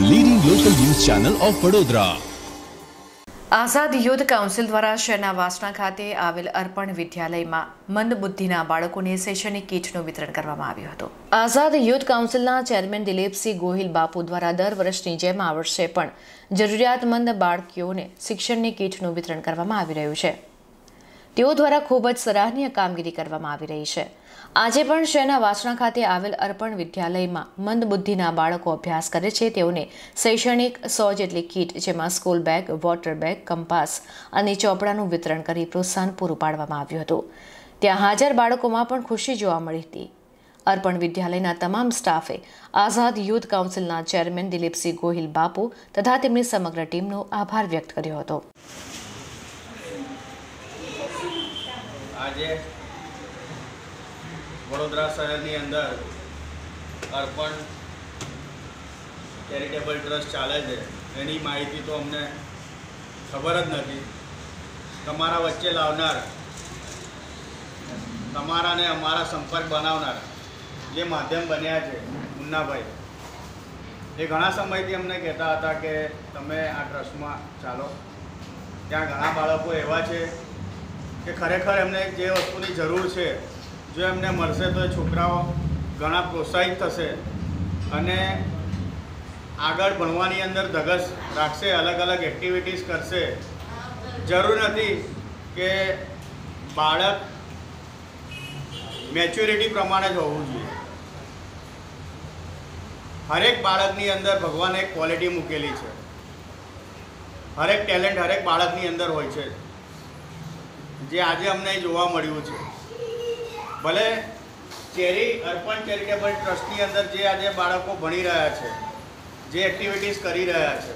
News channel of Vadodara Azad Youth Council દ્વારા શહેરના વાસણા ખાતે આવેલ અર્પણ વિદ્યાલયમાં મંદબુદ્ધિના બાળકોને શૈક્ષણિક કીટનું વિતરણ કરવામાં આવ્યું હતું. આઝાદ યુથ કાઉન્સિલના ચેરમેન દિલીપસિંહ ગોહિલ બાપુ દ્વારા દર વર્ષની જેમ આ વર્ષે પણ જરૂરિયાતમંદ બાળકીઓને શિક્ષણની કીટનું વિતરણ કરવામાં આવી રહ્યું છે. તેઓ દ્વારા ખૂબ જ સરાહનીય કામગીરી કરવામાં આવી રહી છે. આજે પણ શહેરના વાસણા ખાતે આવેલ અર્પણ વિદ્યાલયમાં મંદબુદ્ધિના બાળકો અભ્યાસ કરે છે. તેઓને શૈક્ષણિક સો જેટલી કીટ, જેમાં school bag, water bag, compass અને ચોપડાનું વિતરણ કરી પ્રોત્સાહન પૂરું પાડવામાં આવ્યું હતું. ત્યાં હાજર બાળકોમાં પણ ખુશી જોવા મળી હતી. અર્પણ વિદ્યાલયના તમામ સ્ટાફે આઝાદ યુથ કાઉન્સિલના ચેરમેન દિલીપસિંહ ગોહિલ બાપુ તથા તેમની સમગ્ર ટીમનો આભાર વ્યક્ત કર્યો હતો. આજે વડોદરા શહેરની અંદર અર્પણ ચેરિટેબલ ટ્રસ્ટ ચાલે છે. એની માહિતી તો અમને ખબર જ નથી. તમારા વચ્ચે લાવનાર તમારા ને અમારા સંપર્ક બનાવનાર જે માધ્યમ બન્યા છે, મુન્નાભાઈ, એ ઘણા સમયથી અમને કહેતા હતા કે તમે આ ટ્રસ્ટમાં ચાલો. ત્યાં ઘણા બાળકો એવા છે કે ખરેખર એમને જે વસ્તુની જરૂર છે, જો એમને મળશે તો એ છોકરાઓ ઘણા પ્રોત્સાહિત થશે અને આગળ ભણવાની અંદર ધગસ રાખશે, અલગ અલગ એક્ટિવિટીઝ કરશે. જરૂર નથી કે બાળક મેચ્યોરિટી પ્રમાણે જ હોવું જોઈએ. હરેક બાળકની અંદર ભગવાને એક ક્વોલિટી મૂકેલી છે. હરેક ટેલેન્ટ હરેક બાળકની અંદર હોય છે. જે આજે અમને જોવા મળ્યું છે. ભલે ચેરી, અર્પણ ચેરિટેબલ ટ્રસ્ટની અંદર જે આજે બાળકો ભણી રહ્યા છે, જે એક્ટિવિટીઝ કરી રહ્યા છે,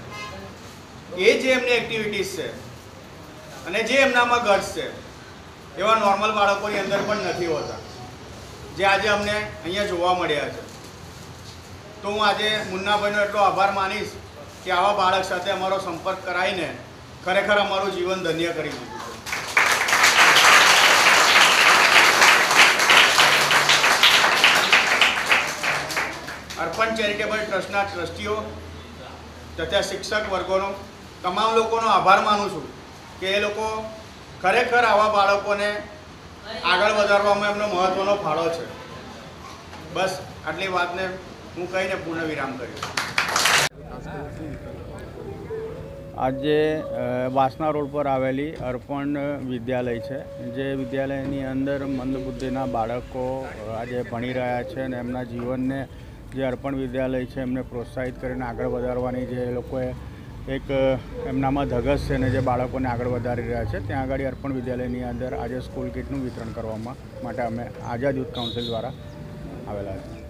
એ જે એમની એક્ટિવિટીઝ છે અને જે એમનામાં ગટ્સ છે, એવા નોર્મલ બાળકોની અંદર પણ નથી હોતા, જે આજે અમને અહીંયા જોવા મળ્યા છે. તો હું આજે મુન્નાભાઈનો એટલો આભાર માનીશ કે આવા બાળક સાથે અમારો સંપર્ક કરાવીને ખરેખર અમારું જીવન ધન્ય કરી દીધું અર્પણ ચેરિટેબલ ટ્રસ્ટના ટ્રસ્ટીઓ તથા શિક્ષક વર્ગોનો તમામ લોકોનો આભાર માનું છું કે એ લોકો ખરેખર આવા બાળકોને આગળ વધારવામાં એમનો મહત્ત્વનો ફાળો છે. બસ, આટલી વાતને હું કહીને પૂર્ણ વિરામ કરીશ આજે વાસના રોડ પર આવેલી અર્પણ વિદ્યાલય છે, જે વિદ્યાલયની અંદર મંદબુદ્ધિના બાળકો આજે ભણી રહ્યા છે અને એમના જીવનને જે અર્પણ વિદ્યાલય છે, એમને પ્રોત્સાહિત કરીને આગળ વધારવાની જે લોકોએ એક, એમનામાં ધગસ છે ને જે બાળકોને આગળ વધારી રહ્યા છે, ત્યાં આગળ અર્પણ વિદ્યાલયની અંદર આજે સ્કૂલ કિટનું વિતરણ કરવામાં માટે અમે આઝાદ યુથ કાઉન્સિલ દ્વારા આવેલા છે.